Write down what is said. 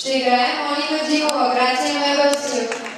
શ્રી ગયા મોનિકજી વગરાજી મેં બસ્યું